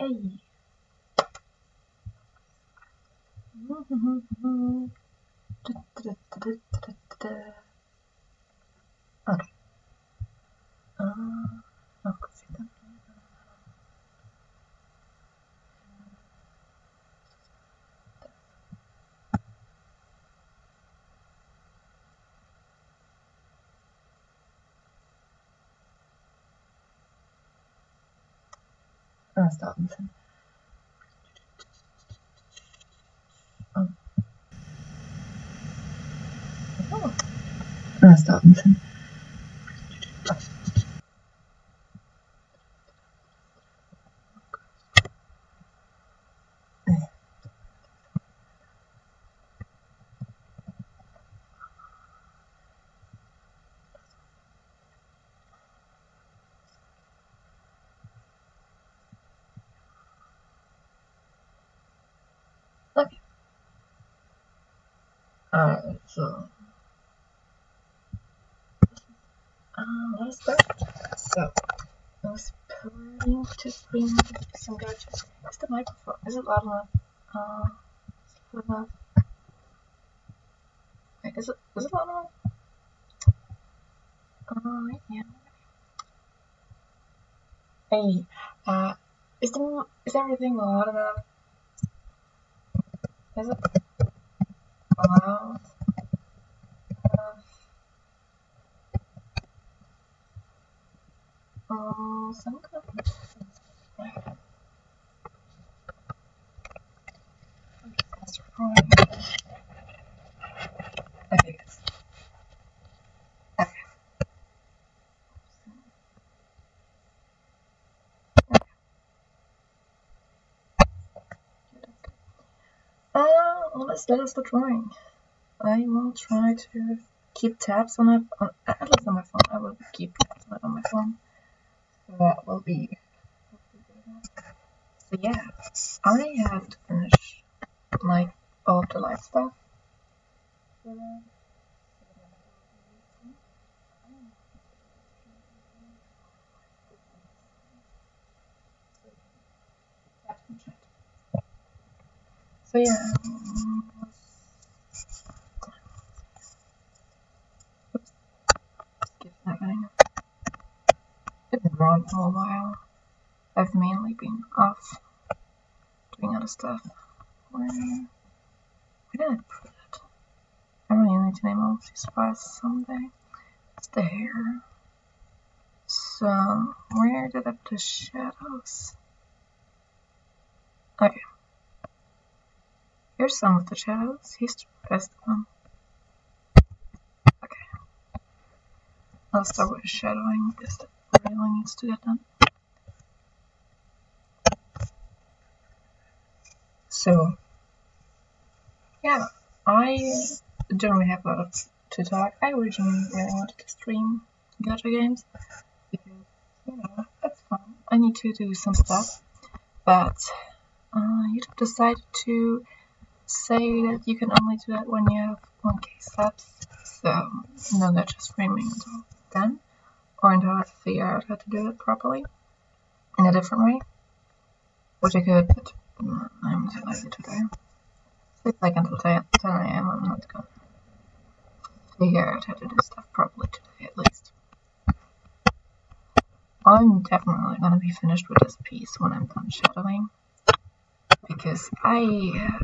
Hey. Okay. Uh, okay. Uh, stop listen. Oh. Oh. Uh, stop listen. Okay. Alright, so um, let's start. So I was planning to bring some gadgets. Is the microphone? Is it loud enough? Uh, is it loud enough? Wait, is it is it loud enough? Uh, yeah. Hey, uh, is the is everything loud enough? Is it enough? Um, some kind of. That's recording. Okay, guys. Okay. Uh, well, let's let us start drawing. I will try to keep tabs on it, on, at least on my phone. I will keep tabs on it on my phone. So that will be. So yeah, I have to finish like all the light stuff. So yeah. Oops. Been drawn for a while. I've mainly been off doing other stuff. Where, did I put it? I really need to name all these files someday. It's the hair. So, where did I put the shadows? Okay. Here's some of the shadows. he's the best one. Okay. I'll start with shadowing because that really needs to get done. So, yeah, I don't really have a lot to talk. I originally really wanted to stream gacha games because, you know, that's fun. I need to do some stuff, but uh, YouTube decided to say that you can only do that when you have 1k subs, so no gacha streaming until then, or until I figure out how to do it properly in a different way, which I could, but mm, I'm too lazy today. It's like until 10 10 a.m. I'm not gonna figure out how to do stuff properly today at least. I'm definitely gonna be finished with this piece when I'm done shadowing because I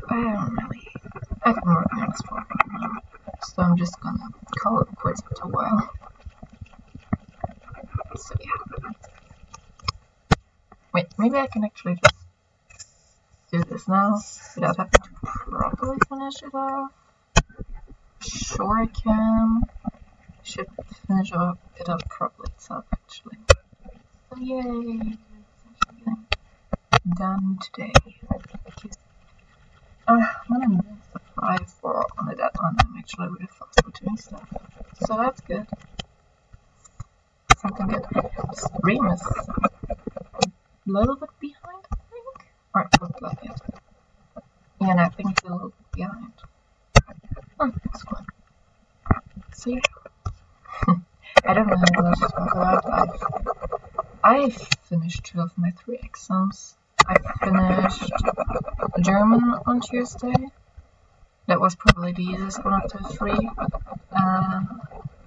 I don't really been working on this for now, so I'm just gonna call it quits after a while. So yeah. Wait, maybe I can actually just do this now without having to properly finish it off. Sure I can. Should finish off it up properly itself actually. So yay! Done today. Uh, when I'm doing stuff live or on a deadline, I'm actually really fast with doing stuff. So that's good. Something good. Stream is a little bit behind, I think. Or looked like it. Yeah, and I think it's a little bit behind. Oh, that's cool. Yeah. I don't know what else to talk about. I've, I've finished two of my three exams I finished German on Tuesday. That was probably the easiest one of the three. Um,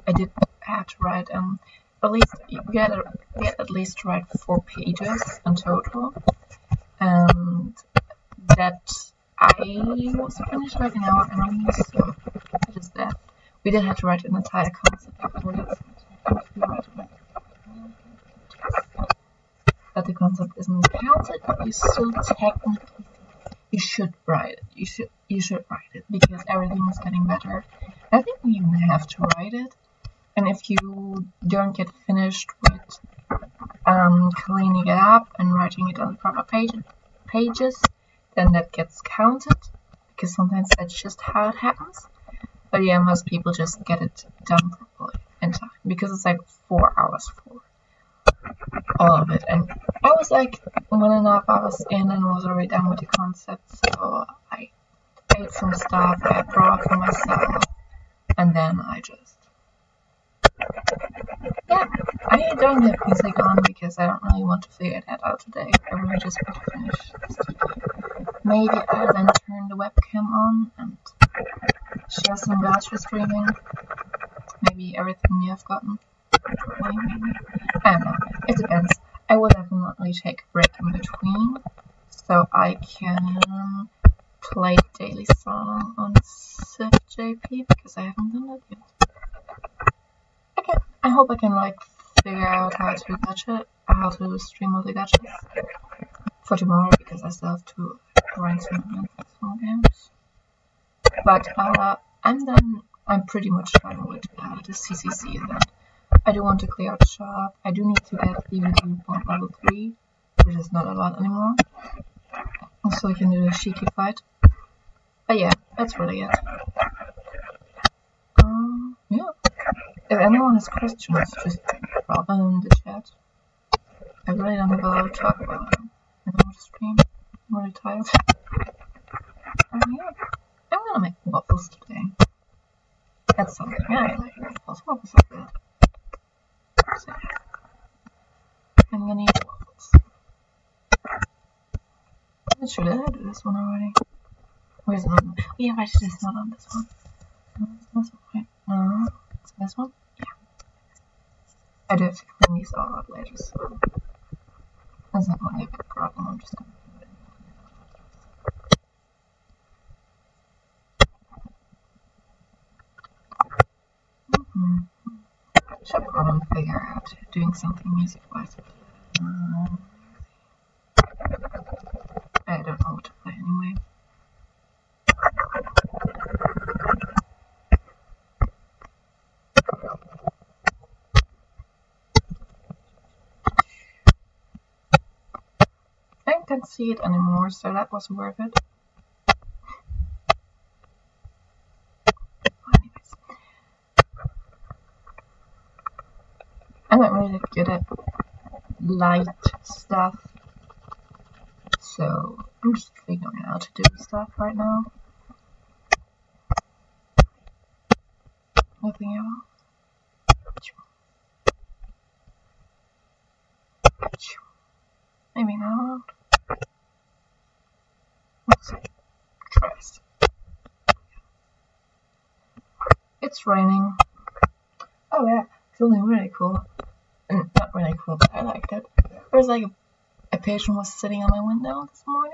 I did have to write um at least get, get at least write four pages in total, and that I was finished like an hour early, so that is that. We did have to write an entire concept That the concept isn't counted, you still technically you should write it. You should you should write it because everything is getting better. I think you have to write it. And if you don't get finished with um, cleaning it up and writing it on the proper page, pages, then that gets counted because sometimes that's just how it happens. But yeah, most people just get it done properly in time because it's like four hours for all of it. And I was like one and a half hours in and was already done with the concept, so I ate some stuff, I brought for myself, and then I just yeah, I don't have music on because I don't really want to figure that out today. I really just want to finish Maybe I'll then turn the webcam on and share some gacha streaming. Maybe everything you have gotten. Know. It depends. I will definitely take a break in between so I can play daily song on SIFJP because I haven't done that yet. I hope I can like figure out how to gacha, how to stream all the gachas for tomorrow because I still have to grind some small games. But uh, I'm done. I'm pretty much done with uh, the CCC event. I do want to clear out shop. I do need to get DVD point level 3, which is not a lot anymore. So I can do a Shiki fight. But yeah, that's really it. Um, yeah. If anyone has questions, just drop them in the chat. I really don't have a lot to talk about. I don't want to stream. I'm really tired. Um, yeah. I'm gonna make waffles today. That's something. I like. Waffles are good. I'm gonna eat waffles. Should I do this one already? Where's it on? Oh, yeah, I should just not on this one. No, this one. No, it's this one. I do have to clean these all up later, so that's not really a big problem. I'm just gonna do mm-hmm. Should probably figure out doing something music wise. Um, I don't know what to play anyway. I can't see it anymore, so that was worth it. Anyways. I'm not at light stuff, so I'm just figuring out how to do stuff right now. Nothing else. Maybe not. It's raining. Oh yeah, something really cool. Mm, not really cool, but I liked it. There was like a, pigeon was sitting on my window this morning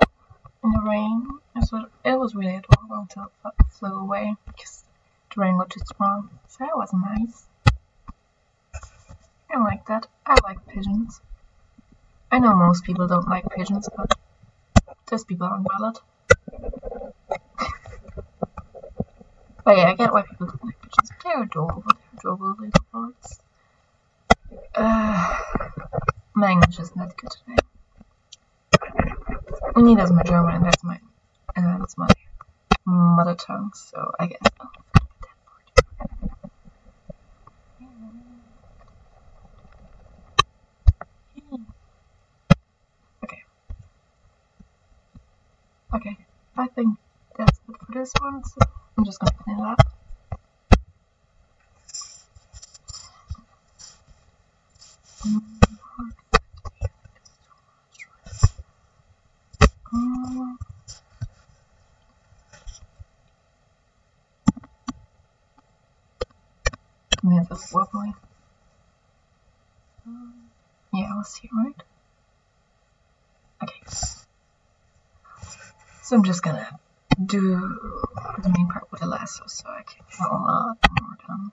in the rain. It was, it was really adorable until it flew away because the rain was too strong. So that was nice. I like that. I like pigeons. I know most people don't like pigeons, but those people aren't valid. But yeah, I get why people don't like pigeons. They're adorable. They're adorable birds. Uh, English is not good today. Neither is my German, and that's my uh, that's my mother tongue. So I guess. Oh, Okay. Okay. I think that's it for this one. So I'm just gonna clean it up. Um, Um, yeah, I was here, right? Okay. So I'm just gonna do the main part with the lasso so I can get a lot more done.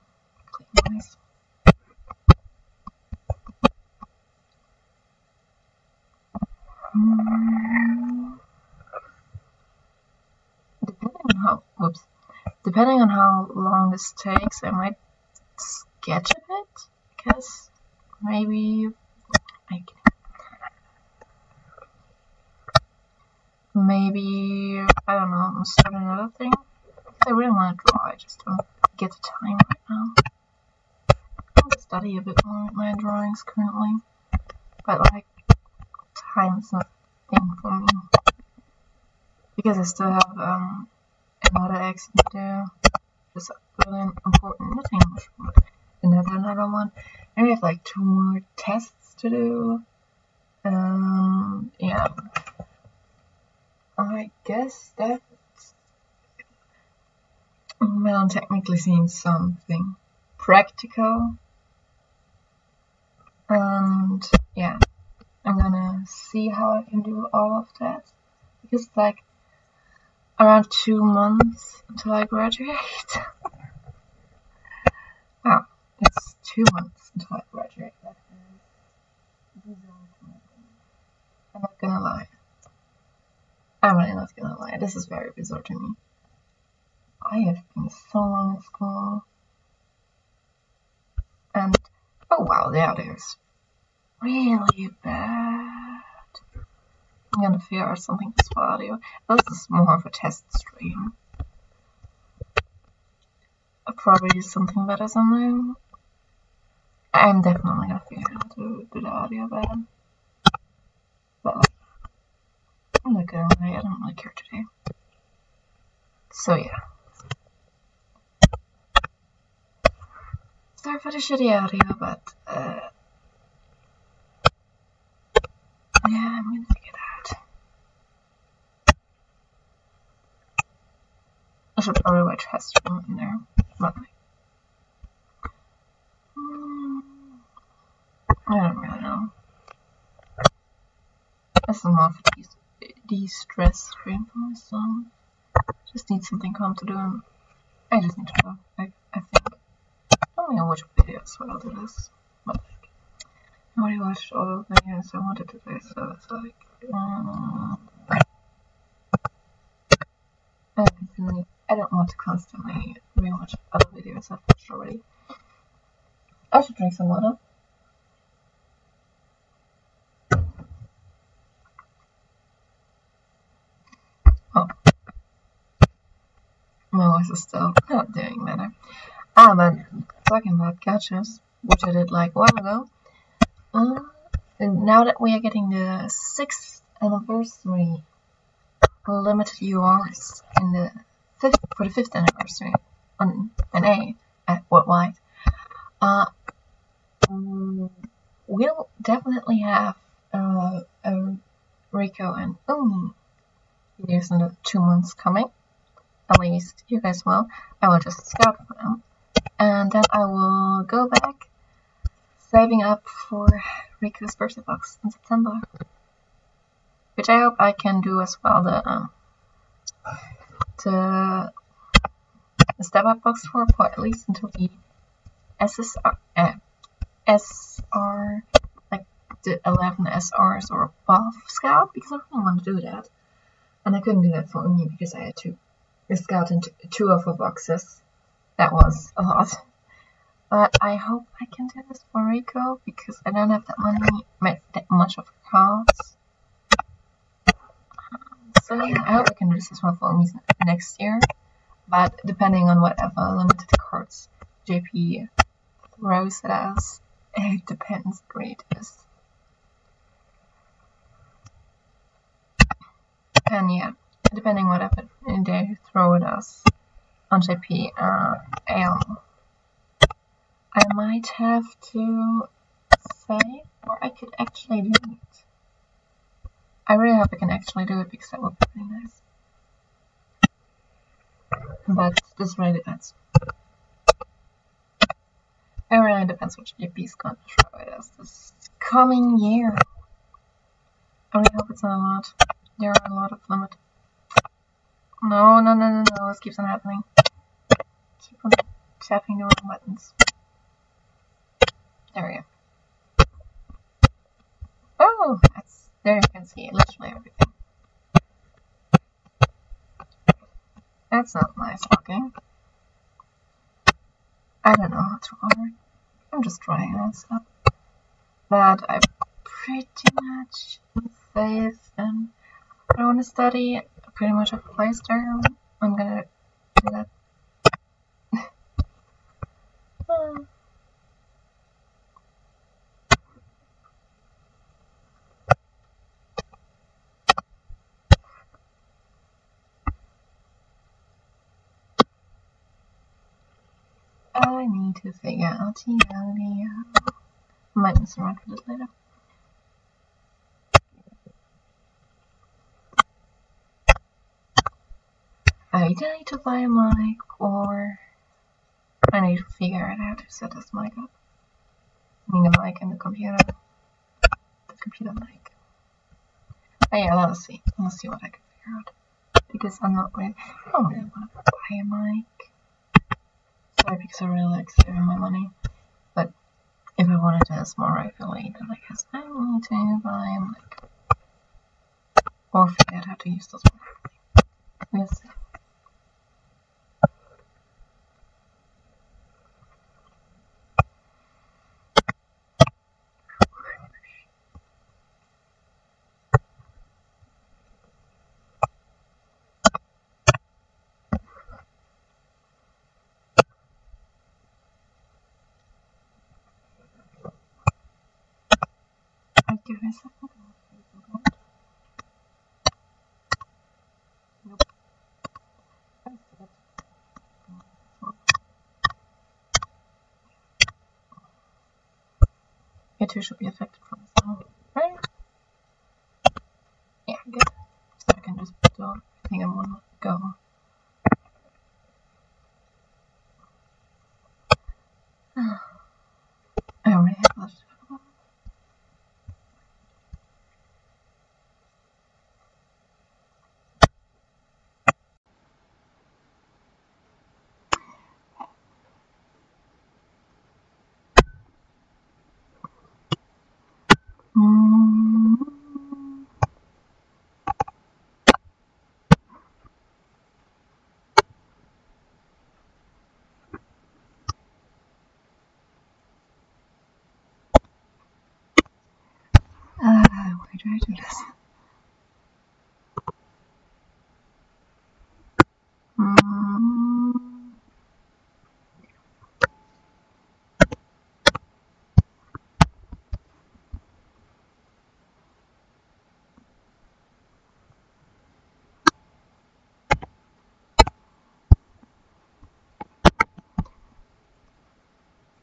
Clean nice. Depending on how, whoops, depending on how long this takes, I might sketch a bit, I guess. Maybe, I maybe, I don't know, start another thing. I really want to draw, I just don't get the time right now. I study a bit more my drawings currently, but like, time is not a thing for me. Because I still have um, another exam to do. Two more tests to do. Um, yeah. I guess that well technically seems something practical. And yeah, I'm gonna see how I can do all of that. Because it's like around two months until I graduate. oh, it's two months until I graduate. That is I'm not gonna lie. I'm really not gonna lie, this is very bizarre to me. I have been so long in school. And, oh wow, the audio is really bad. I'm gonna figure something for audio. This is more of a test stream. I'll probably use something better something. I'm definitely gonna figure out how to do the audio better. But like, I'm not gonna lie, I don't really care today. So yeah. Sorry for the shitty audio, but uh, yeah, I'm gonna figure it out. I should probably write test in there, like, hmm, I don't really know. This is more a de-stress for myself. Just need something calm to do, and I just need to talk. I, I think. I don't know which videos so I'll do this, but like, I already watched all the videos I wanted to do, so it's like, um, I don't, I don't want to constantly rewatch other videos I've watched already. I should drink some water. My voice is still not doing better. Ah, but talking about gachas, which I did like a while ago, uh, and now that we are getting the sixth anniversary limited URs in the fifth for the fifth anniversary on A at worldwide, uh, we'll definitely have uh, Riko and Umi videos in the two months coming. At least you guys will. I will just scout for them and then I will go back saving up for Riko's birthday box in September. Which I hope I can do as well the um the, the step up box for, for at least until the SSR uh, SR like the 11 SRs or above scout because I really want to do that. And I couldn't do that for me because I had to scout into two of the boxes that was a lot. But I hope I can do this for Riko because I don't have that money, that much of cards. So yeah, I hope I can do this well for next year. But depending on whatever limited cards JP throws at us, it depends greatest. And yeah, depending what whatever they throw at us on JP uh, um, I might have to save or I could actually do it. I really hope I can actually do it because that would be pretty nice. But this really depends. It really depends which EP is going to throw at us this coming year. I really hope it's not a lot. There are a lot of limit. No, no, no, no, no, this keeps on happening. Keep on tapping the wrong buttons. There we go. Oh, that's, there you can see literally everything. That's not nice looking. I don't know how to order. I'm just trying this up. But I pretty much faith and I want to study pretty much a place there. I'm gonna do that. I need to figure out the reality. I might mess around with it later. I either need to buy a mic or I need to figure out how to set this mic up. I mean the mic and the computer. The computer mic. Oh yeah, let's see. Let's see what I can figure out. Because I'm not really I don't really want to buy a mic. Sorry because I really like saving my money. But if I wanted to have more regularly, then I guess I need to buy a mic. Or figure out how to use those more We'll see. Give me a. Nope. It too should be affected from the sound, right? Yeah, good. So I can just do everything in one go. I already have left. Mm. Uh, I.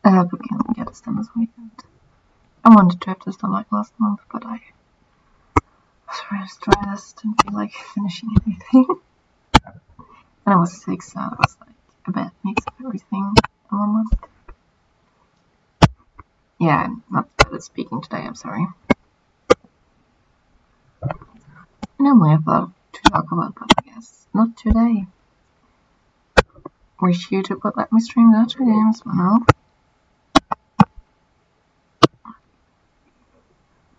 I hope we can get this done this weekend. I wanted to have this done like last month, but I was really stressed, didn't feel like finishing anything. and I was sick, so it was like a bad mix of everything in one month. Yeah, I'm not good at speaking today, I'm sorry. Normally I lot to talk about, but I guess not today. Wish YouTube would let me stream the games, but no.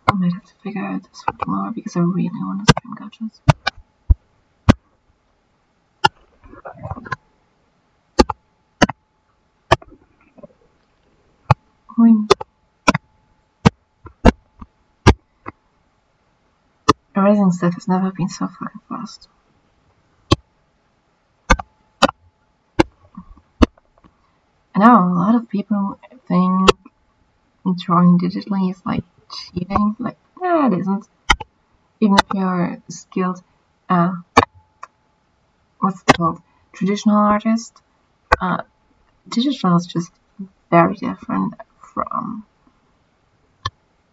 I might have to figure out this for tomorrow because I really want to stream gachas. Wing. Erasing stuff has never been so fucking fast. I know a lot of people think drawing digitally is like cheating. Like, it isn't. Even if you're skilled, uh, what's it called? Traditional artist. Uh, digital is just very different from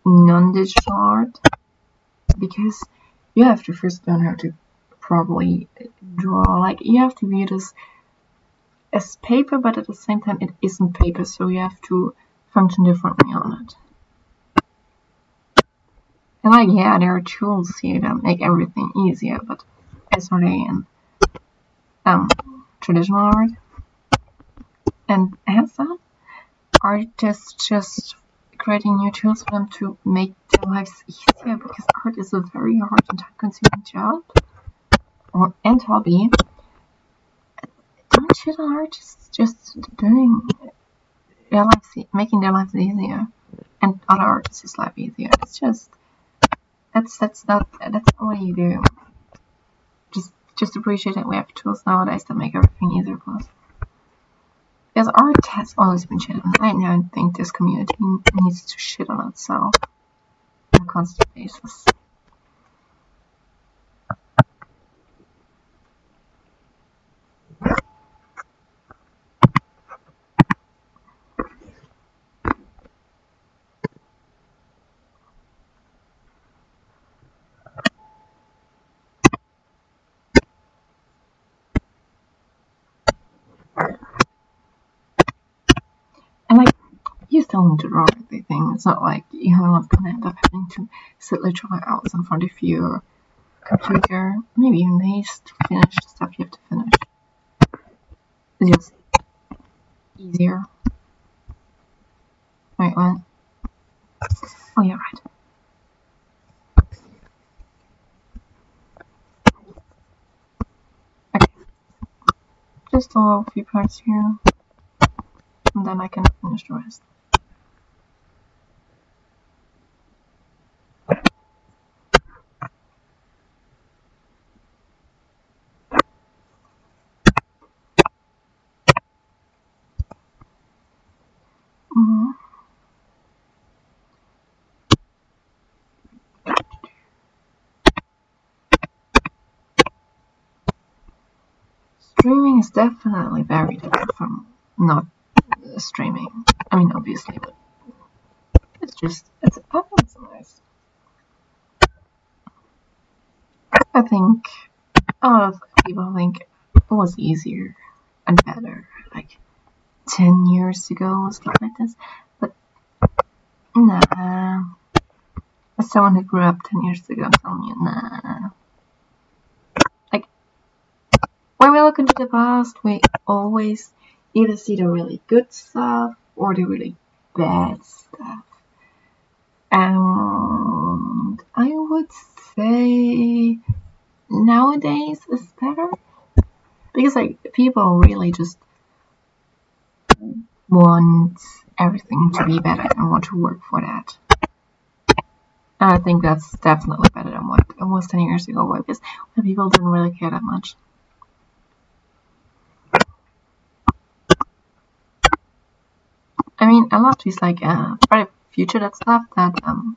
non-digital art because you have to first learn how to properly draw. Like you have to view this as paper, but at the same time it isn't paper, so you have to function differently on it. And like, yeah, there are tools here that make everything easier, but as are they in um, traditional art and hands-on, artists just creating new tools for them to make their lives easier because art is a very hard and time-consuming job or and hobby. Don't on artists just doing their lives, making their lives easier, and other artists' life easier. It's just that's that's not that's not what you do. Just just appreciate that we have tools nowadays that make everything easier for us. Because art has always been shit on. I don't think this community needs to shit on itself on a constant basis. To draw everything. It's not like you're not gonna end up having to sit literally hours in front of your computer, maybe even days to finish the stuff you have to finish. It's just easier. Wait, what? Oh, yeah, right. Okay. Just a little few parts here, and then I can finish the rest. Streaming is definitely very different from not streaming. I mean, obviously, but it's just, it's, I think nice. I think a lot of people think it was easier and better like 10 years ago, or stuff like this, but nah. As someone who grew up 10 years ago, I'm telling you, nah. When we look into the past, we always either see the really good stuff or the really bad stuff. And I would say nowadays is better because like people really just want everything to be better and want to work for that. And I think that's definitely better than what it was 10 years ago because when people didn't really care that much. I mean, a lot is like uh, very future that stuff that um,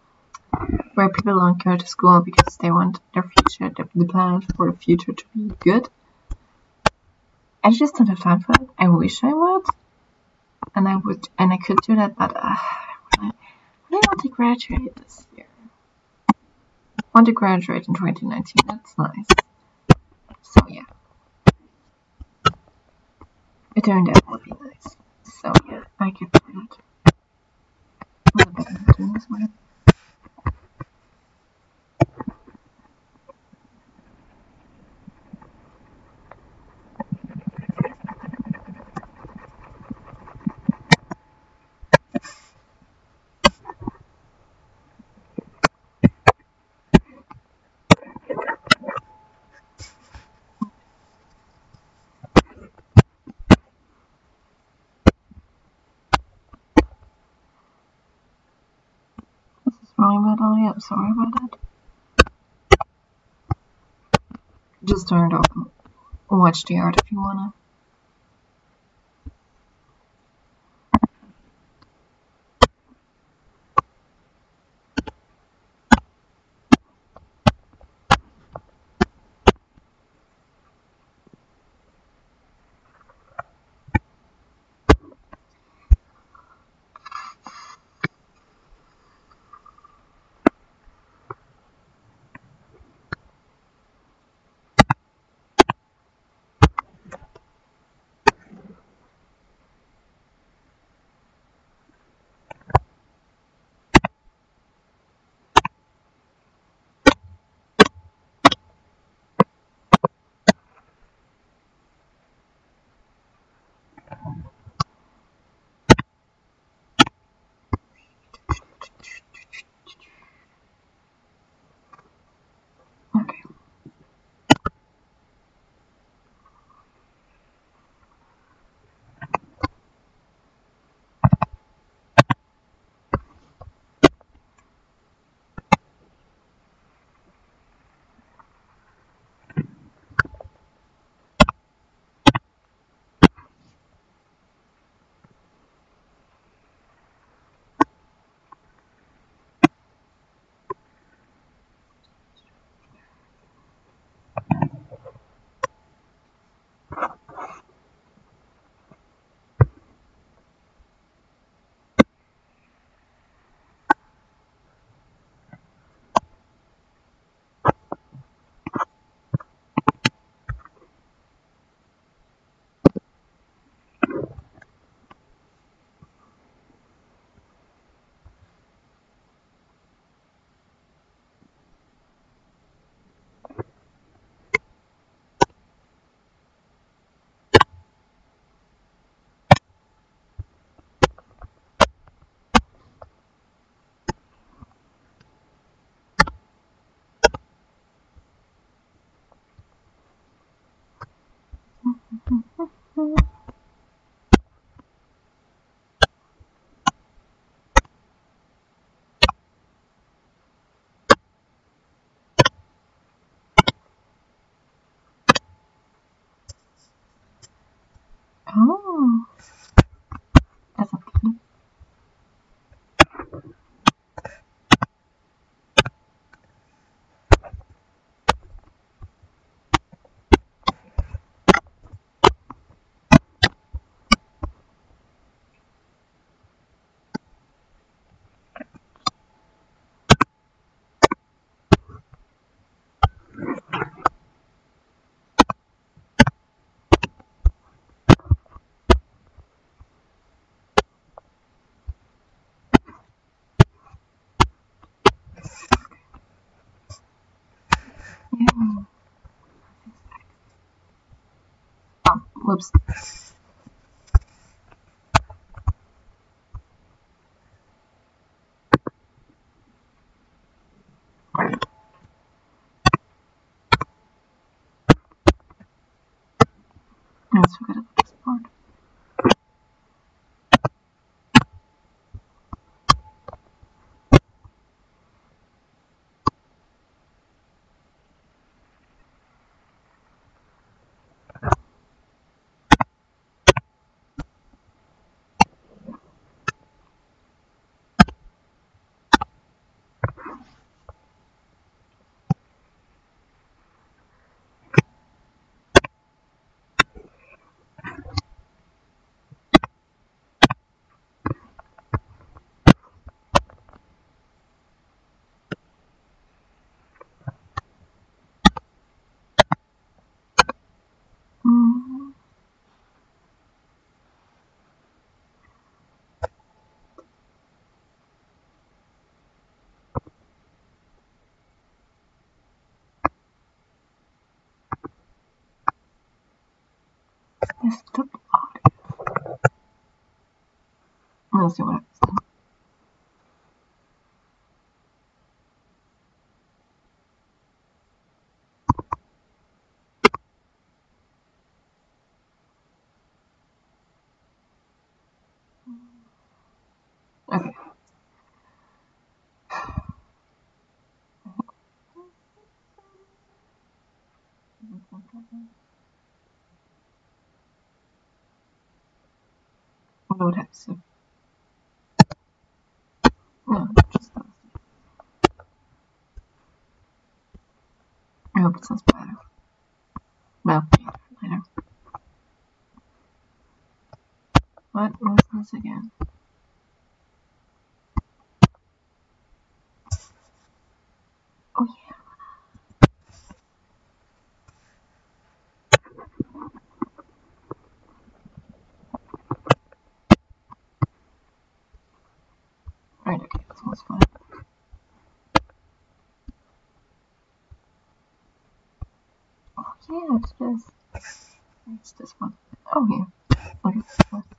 where people don't go to school because they want their future, the, the plan for the future to be good. I just don't have time for it. I wish I would, and I would, and I could do that, but uh, I, want to graduate this year. I want to graduate in 2019. That's nice. So yeah, doing that would be nice. So yeah, I get that. I'm sorry about that. Just turn it off. Watch the art if you wanna. Oh, Oh, whoops. Let's stop audio. Let's see what happens. Okay. No, oh, just that. I hope it sounds better. Well, later. What was this again? Oh yeah. Right, one's fine. Oh yeah, it's this. It's this one. Oh one. Okay,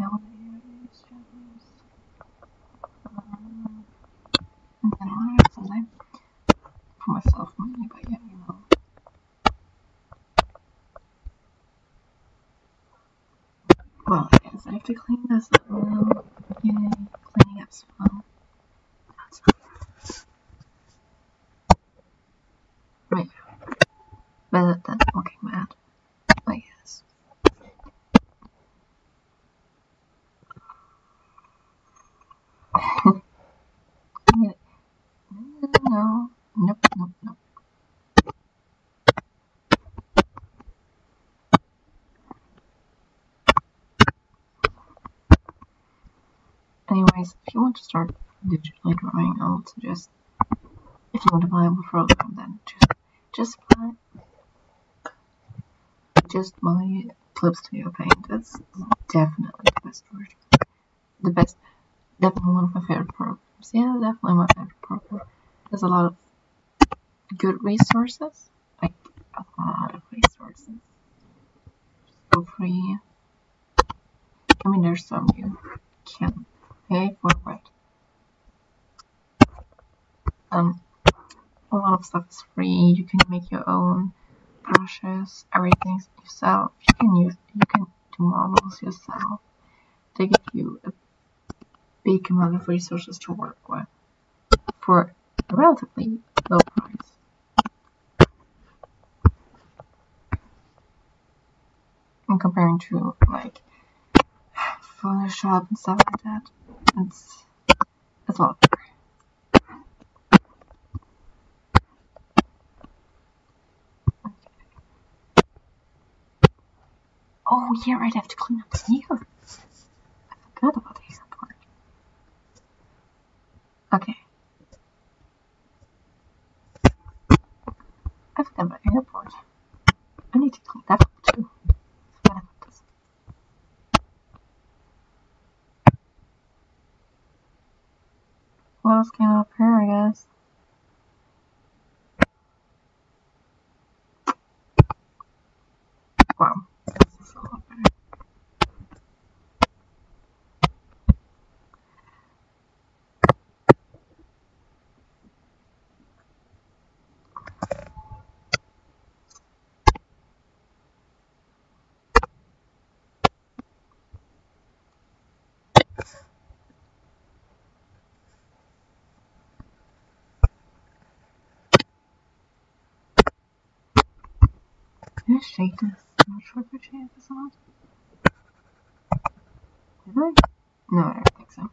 nowadays. Um, and then I? For myself but yeah, you know. Well, I guess I have to clean this up now. Yay, cleaning up's fun. That's Right. Better than walking mad. I guess. no, no, nope, nope, nope. Anyways, if you want to start digitally I if you want to buy a program, then just just buy just buy Clip Studio Paint. That's definitely the best version. The best, definitely one of my favorite programs. Yeah, definitely my favorite program. There's a lot of good resources, like a lot of resources, for free. I mean, there's some you can pay for, but um, a is free. You can make your own brushes, everything yourself. You can use, you can do models yourself. They give you a big amount of resources to work with for a relatively low price. In comparing to like Photoshop and stuff like that, it's it's a lot better. Oh yeah, right, I have to clean up here. I forgot about the airport. Okay. I forgot about airport. I need to clean that up too. Forgot about this. What else came up here, I guess? Wow. This is a lot better. This? I'm not sure if I shake this or not. Did I? No, I don't think so.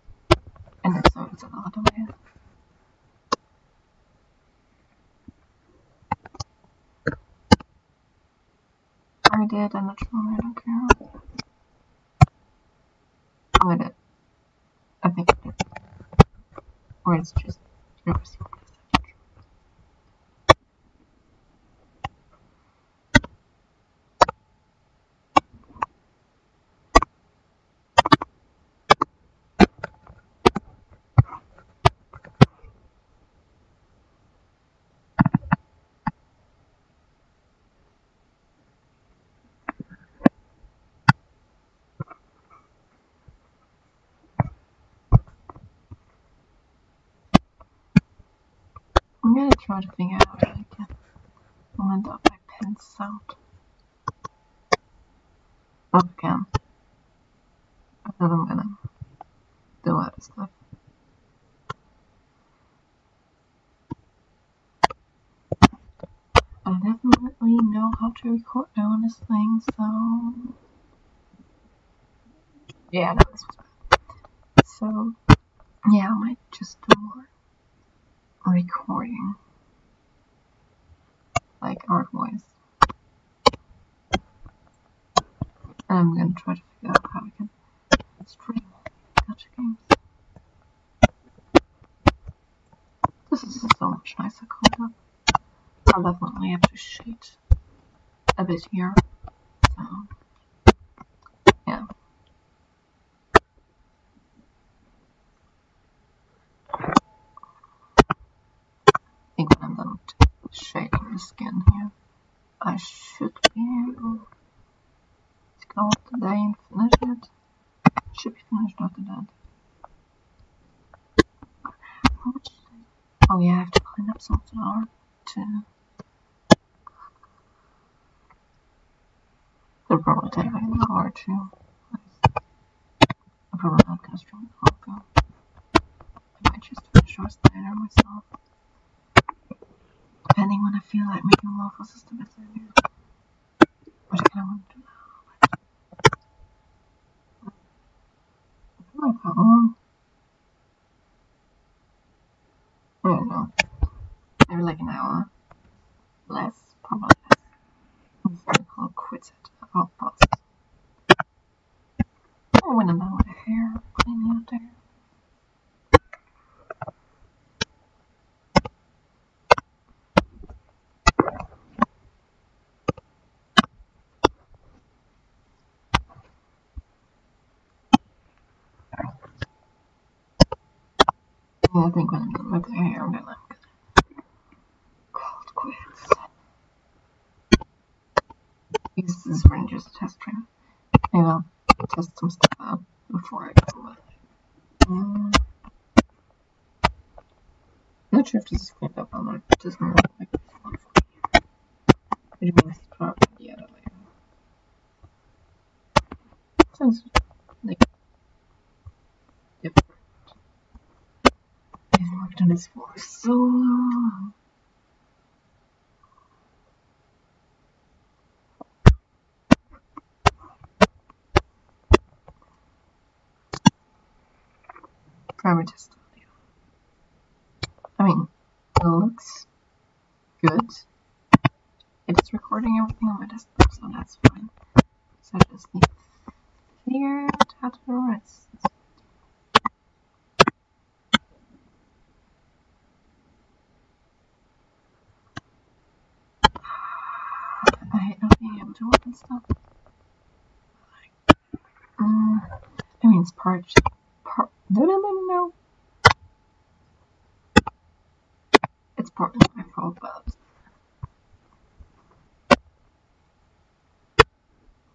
And if so, it's a lot of way. I did, I'm not sure, I don't care. Oh, I did. I think I did. Or it's just I'm gonna try to figure out how I can wind up my pen sound. If I can. And then I'm gonna do other stuff. I definitely know how to record on this thing, so yeah, no, this was bad. So yeah, I might just do more recording, like our voice. And I'm gonna try to figure out how we can stream gacha games. This is so much nicer up. I'll definitely appreciate a bit here. So, yeah. I think when I'm done with shading the skin here, I should be able to go today and finish it. should be finished after that. Oh yeah, I have to clean up some flour too. It'll probably an hour or two. I'm probably not gonna stream coffee. I might just finish roast later myself. Depending when I feel like making waffles is the best idea. What I kind of want to do now. I like how long? I don't know. Maybe like an hour. Less, probably less. I'm just gonna call it. I'll pause. Oh, I'm done with the hair, cleaning out there. Yeah, I think when I'm done with the hair, I'm gonna call it quits. This a test stream. Maybe I'll test some stuff out before I go live. Um, not sure if this is cleaned up. It doesn't look like this one for me. Which means probably the other layer. Sounds like different. I've worked on this for so long. Audio. I mean, it looks good. It is recording everything on my desktop, so that's fine. So I just need how to rest. I hate not being able to open stuff. Um, I mean, it's part, part, no, no, no, no, no. It's partly my fault, but,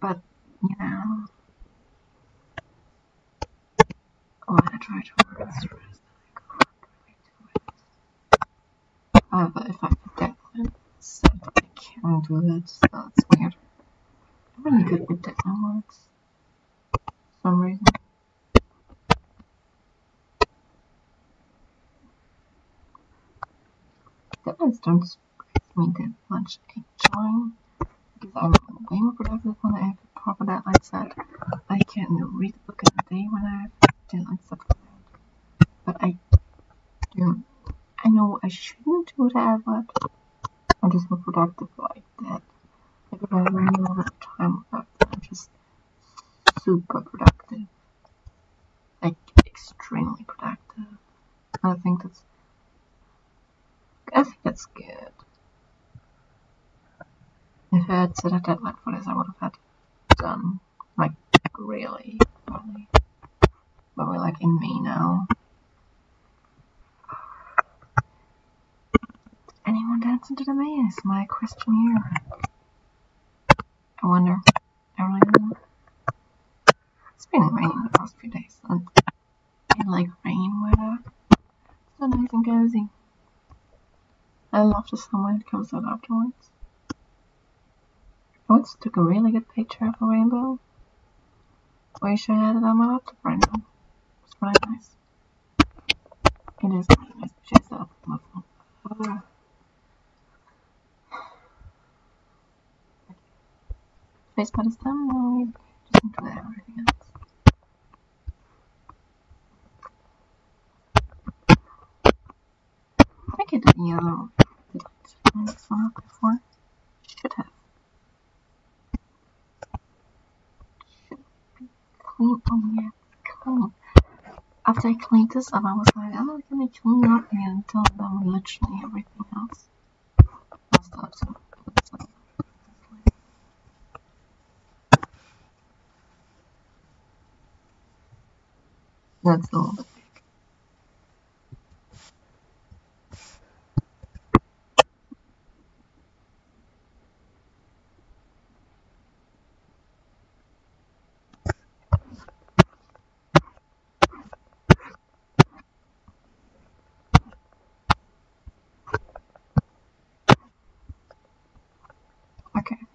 but, you know, when I try to work on stress, I can't really do it. However, if I forget when said I can do it, so that's weird. I'm really good with deadline works. For some reason. The Deadlines don't stress me that much actually. Because I'm way more productive when I have a proper deadline set. I can read a book in a day when I have deadline set that. But I do I know I shouldn't do that, but I'm just more productive like that. Like if I really a lot of time without that, I'm just super productive. Like extremely productive. I think that's I think that's good. If I had set a deadline for this I would have had it done like really early. But we're like in May now. Anyone dance into the maze? My question here. I wonder. I really don't know. It's been raining the past few days, and I like rain weather. So nice and cozy. The sun when comes out afterwards. I once took a really good picture of a rainbow. Wish I had it on my laptop right now. It's really nice. It is really nice chase that up with my phone. Ah. Facepad is done, now we just need to add everything else. I think I did the yellow. Did I clean this one up before? Should have. Should be clean. Oh yeah, clean. I cleaned this up, I was like, I'm not gonna clean up again until I'm literally everything else. That's a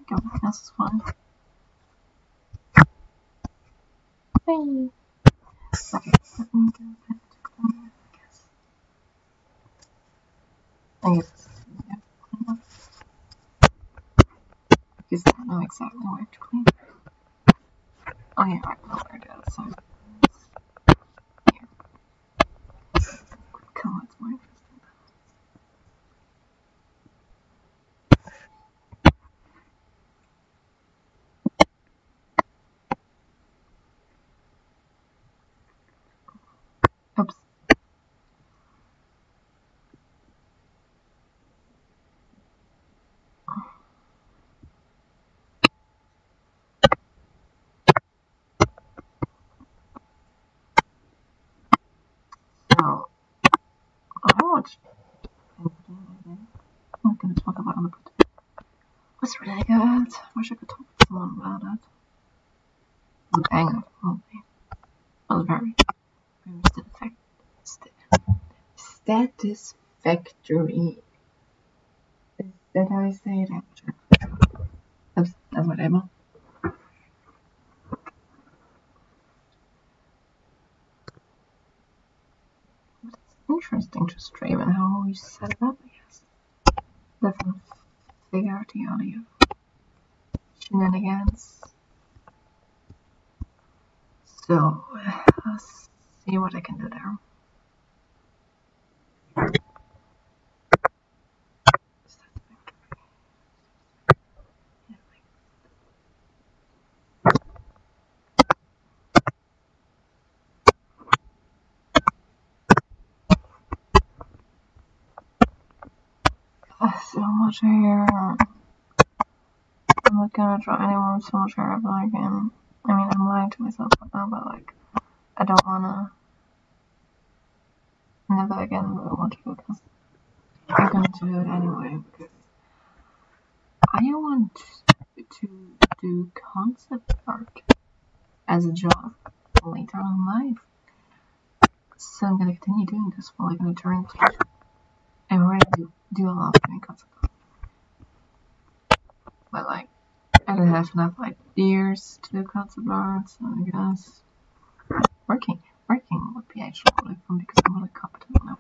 big. is fine. Hey. Okay, let me go back to clean, I guess. I guess this is easier to clean up. Because I know exactly where to clean. Oh yeah, I know where it is, so here. Come on, it's more interesting. Oops. So, I watched. I'm not gonna talk about it, but it was really good. Wish I could talk to someone about it. The bang of the movie. Was very, satisfactory. Is that how I say it? That's, that's whatever. It's interesting to stream and how you set it up, Different figure out the audio. Shenanigans. So, uh, let's see what I can do there. So much hair. I'm not gonna draw anyone with so much hair ever again. I mean, I'm lying to myself right now, but like, I don't wanna. Never again will I want to do this. I'm to do it anyway because I want to do concept art as a job later in life. So I'm gonna continue doing this for like an eternity. I already do, do a lot of concept. But like, I don't have enough like years to do concept art, so I guess working working would be actually really fun because I'm really competent now.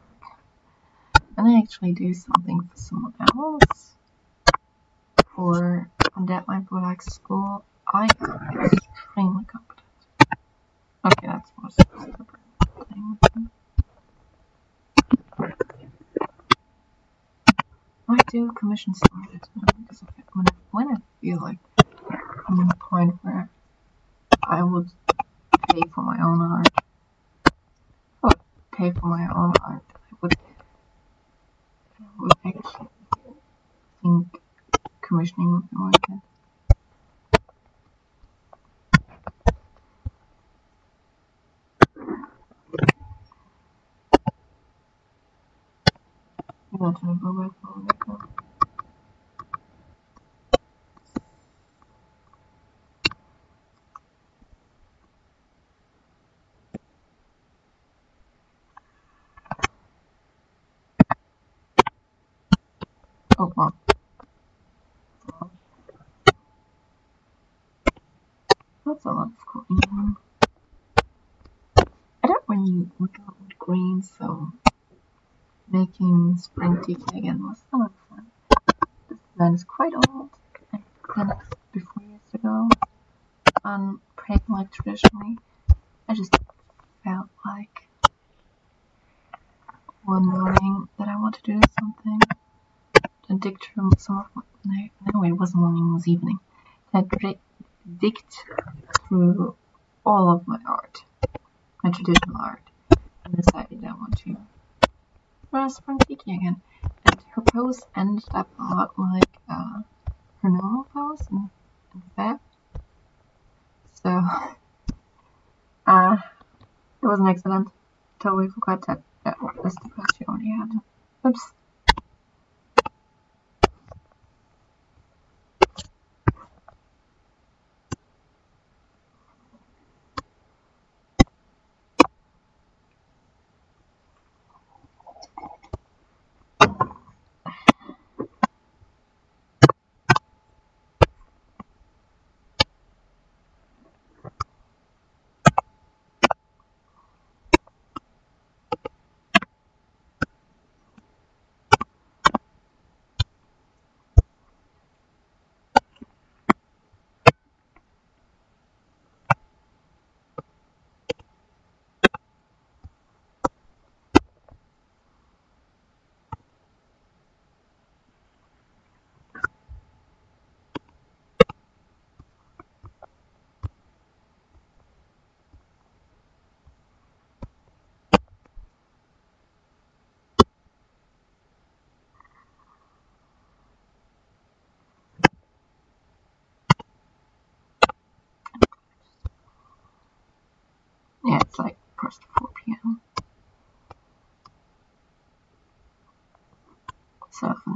And I actually do something for someone else. Or on that line for like school, I am extremely competent. Okay, that's more separate I do commission started because when I, when I feel like I'm in a point where I would pay for my own art. I would pay for my own art. I would, I would actually think commissioning would be go back for. Oh. Wow. That's a lot of green. I don't really look out with green, so making spring tiki again was of fun. This design is quite old. Done it before years ago. On painting like traditionally. I just felt like one morning that I want to do something I dig through some of my no, no it wasn't morning, it was evening. To dig, dig through all of my art, my traditional art, and decided I want to spring tiki again. And her pose ended up a lot like uh, her normal pose in, in Fab. So, uh, it was an accident. Totally forgot that that was the pose she only had. Oops.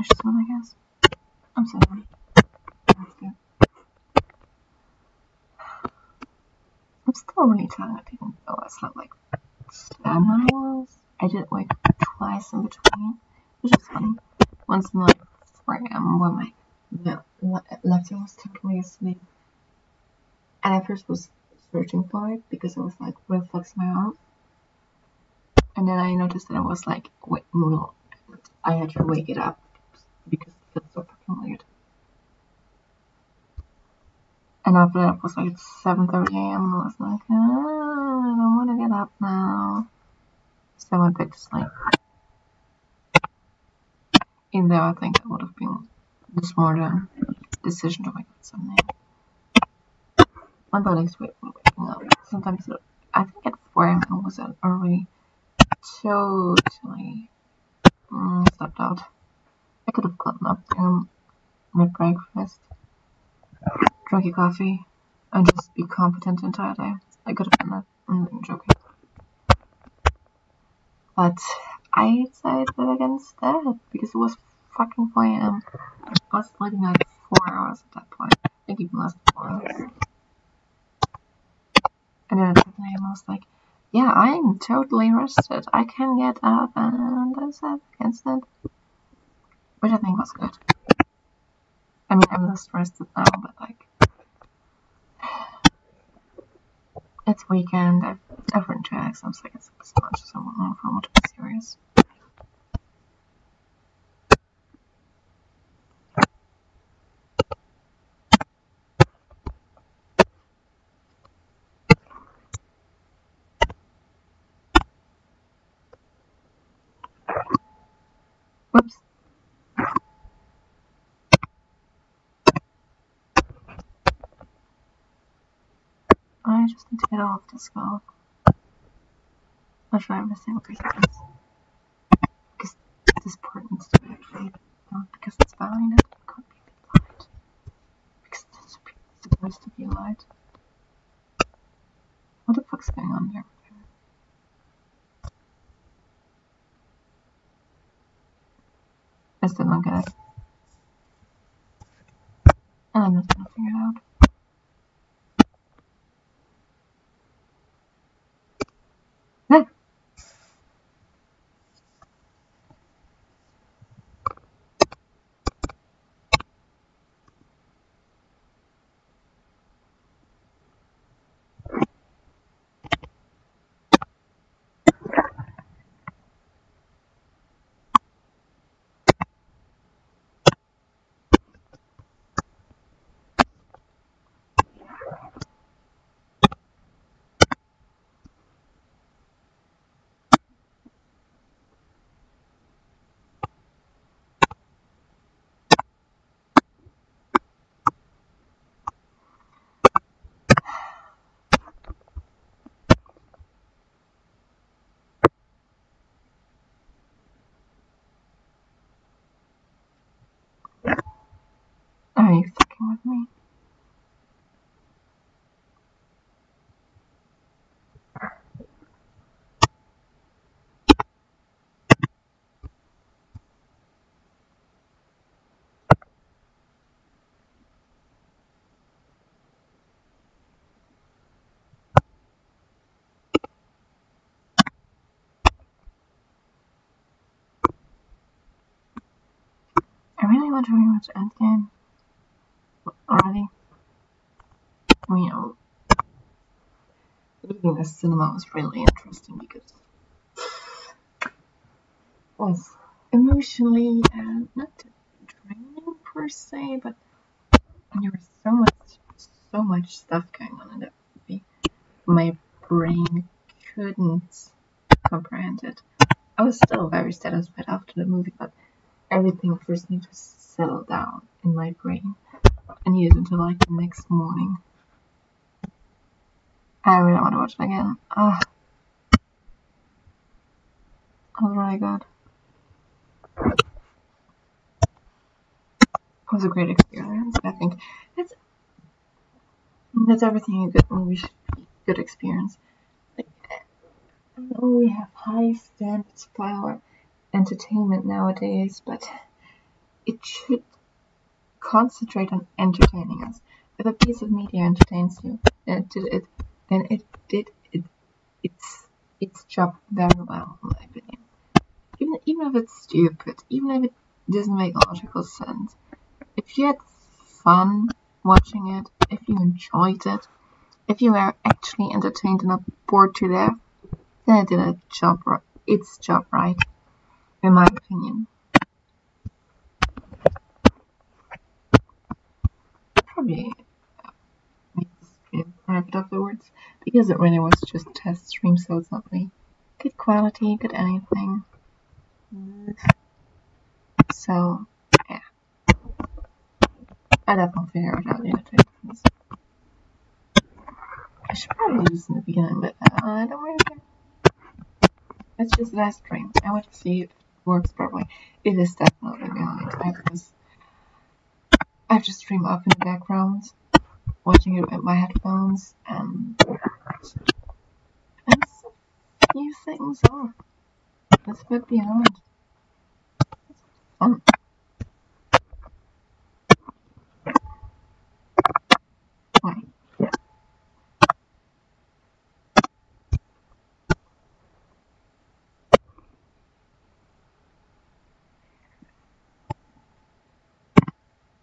Finish this one, I guess. I'm sorry. I'm still really tired, even though I slept like 10 hours. I did wake twice in between, which is funny. Once in like 4 a.m. when my le- le- left was totally asleep. And I first was searching for it because I was like reflex my arm. And then I noticed that I was like, wait, no, I had to wake it up because it felt so fucking weird. That it was like 7.30 a.m. and I was like, ah, I don't want to get up now. So I went back to sleep. In there, I think that would have been the smarter decision to wake up suddenly. My body's waking up. Sometimes I think at 4 a.m. I was already totally mm, stepped out. I could have gotten up there, made breakfast, drink a coffee, and just be competent the entire day. I could have done that. I'm joking. But I decided against that because it was fucking 4 a.m. I was sleeping like 4 hours at that point. I think even less than 4 hours. And then at 7 a.m. I was like, yeah, I'm totally rested. I can get up and I said against it. Which I think was good. I mean, I'm less rested now, but like, it's weekend. I've, I've written two exams, like, it's as much as I be serious. Whoops. I just need to get off this golf. I'll try missing seconds. Because this part needs to be actually done because it's behind it. It can't be light. Because it's supposed to be light. What the fuck's going on here? I still don't get it. And I'm just gonna figure it out. Hey! Are you fucking with me? I really want to rewatch Endgame already. I mean, um, the cinema was really interesting because it was emotionally not draining per se, but there was so much, so much stuff going on in that movie. My brain couldn't comprehend it. I was still very satisfied after the movie, but everything first needed to settle down in my brain. I needed until like the next morning. I really want to watch it again. Ah, that was really good. It was a great experience. I think that's that's everything a good movie should be. Good experience. Like, I know we have high standards for our entertainment nowadays, but it should concentrate on entertaining us. If a piece of media entertains you, then it then it did it, its its job very well, in my opinion. Even even if it's stupid, even if it doesn't make logical sense, if you had fun watching it, if you enjoyed it, if you were actually entertained and not bored to death, then it did a job, its job right, in my opinion. Probably the afterwards because it really was just test stream, so it's not really good quality, good anything. So, yeah. I definitely figure it out later. I should probably use in the beginning, but uh, I don't really care. It's just that stream. I want to see if it works properly. It is definitely behind. I. I have to stream up in the background, watching it with my headphones, and and a few things off. That's a bit behind. It's fun. Wait.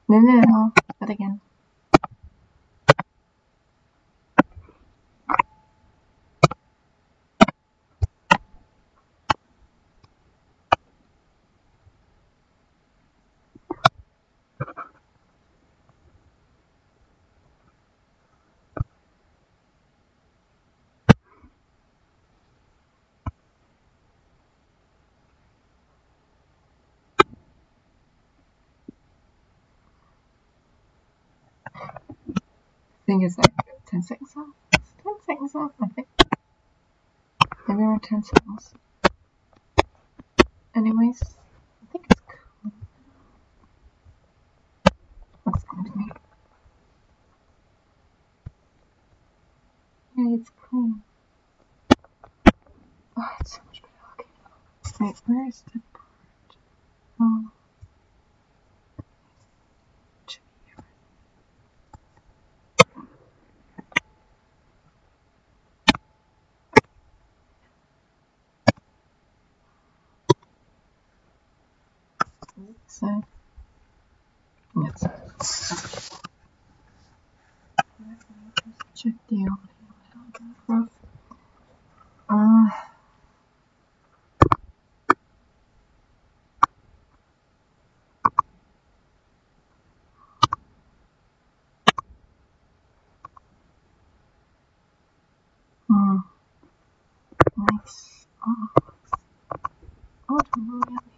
No, no, no. That again. Think it's like 10 seconds off. It's 10 seconds off, I think. Maybe around 10 seconds. Anyways, I think it's cool. Looks cool to me. Yeah, it's cool. Oh, it's so much better. Okay. Wait, where is the part? Oh. So, yes. Check the audio. Uh, hmm. Nice. Oh, oh,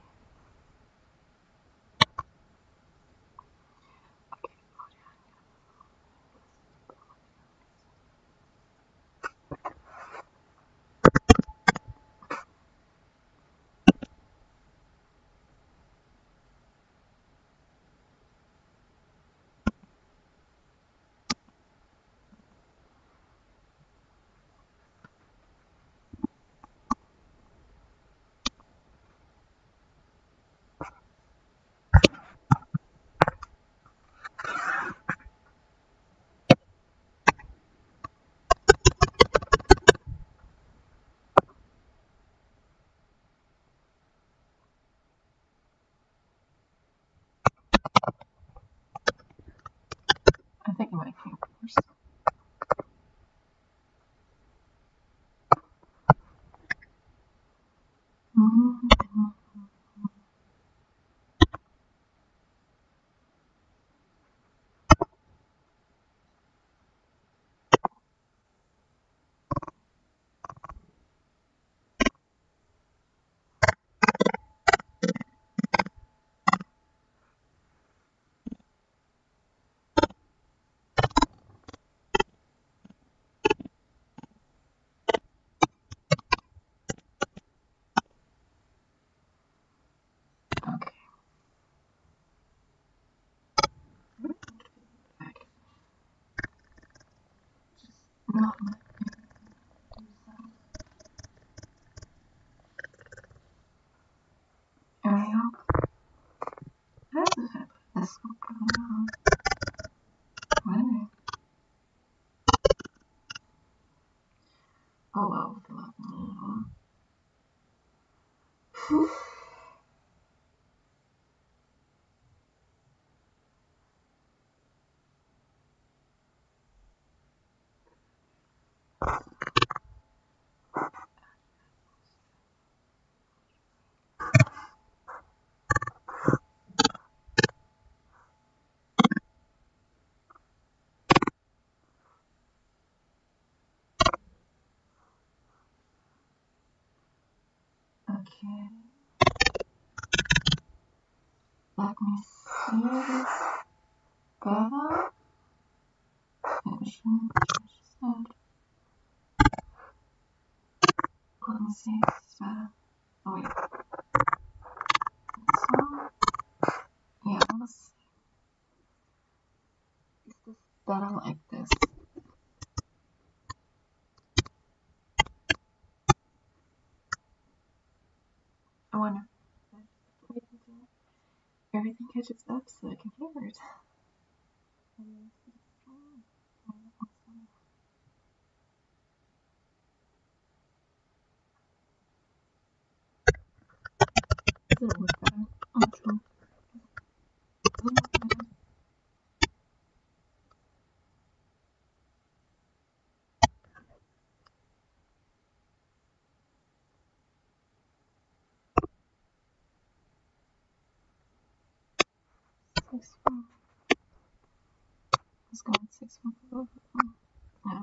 really? I think Not Okay. Let me see this better. Oh, Tension, said. Let me see if this better. Oh yeah. This one. Yeah, let's see. Is this better like this? I wonder. Everything catches up so I can hear it. Does it work better? Six one. Let's go with six one for both of them. Yeah,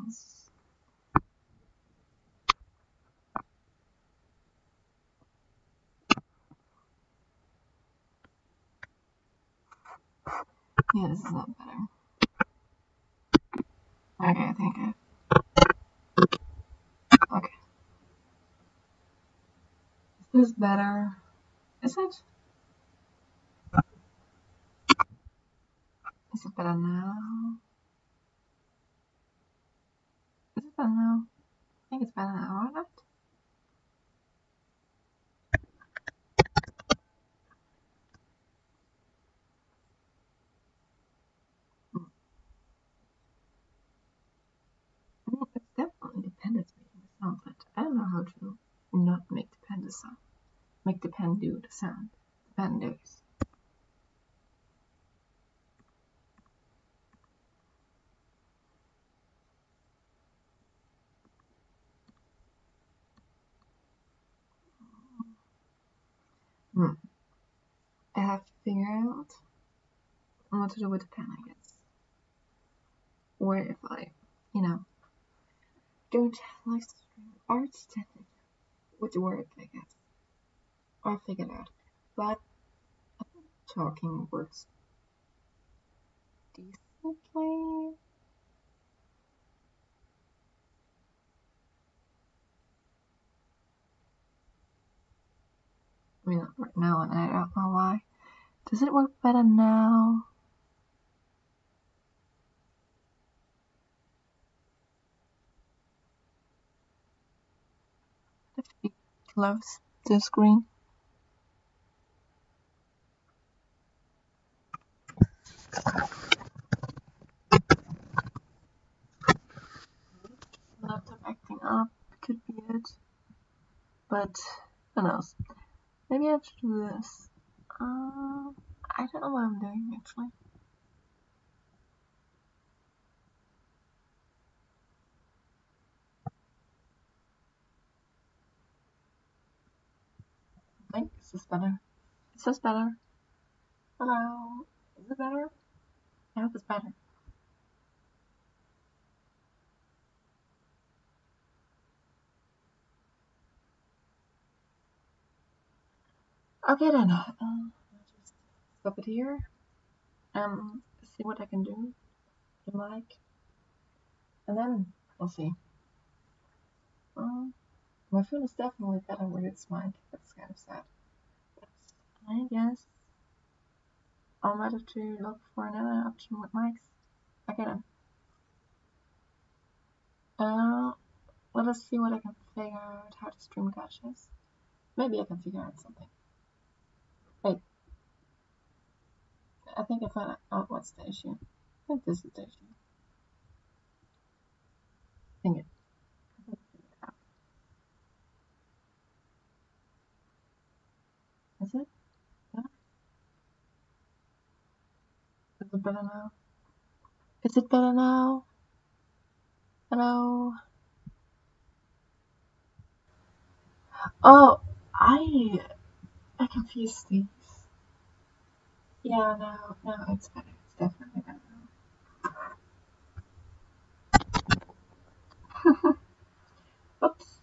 Yeah, this is not better. Okay, I think I. Okay. Is this better? Is it? Is it better now? Is it better now? I think it's better now, right? Not make the pen the sound. Make the pen do the sound. The pen does. Hmm. I have to figure out what to do with the pen, I guess. Or if I, you know, don't live stream then it would work, I guess. I'll figure it out. But talking works decently. I mean, now, and I don't know why. Does it work better now? If it close the screen. Laptop acting up could be it. But who knows? Maybe I have to do this. Uh, I don't know what I'm doing actually. I think this is better. Is this better? Hello? Is it better? I hope it's better. Okay then. Uh, I'll just stop it here. Um, see what I can do. The mic. And then we'll see. My phone is definitely better with its mic. That's kind of sad. But I guess I might have to look for another option with mics. Okay then. Uh, let us see what I can figure out how to stream gotchas. Maybe I can figure out something. I think I found out what's the issue. I think this is the issue. Dang it. Is it? Yeah. Is it better now? Is it better now? Hello? Oh, I... I confused you. Yeah, no, no, it's better. It's definitely better. Oops.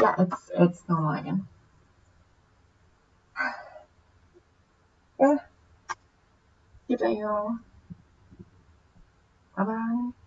Yeah, it's it's normal again. Yeah. Good day, y'all. Bye bye.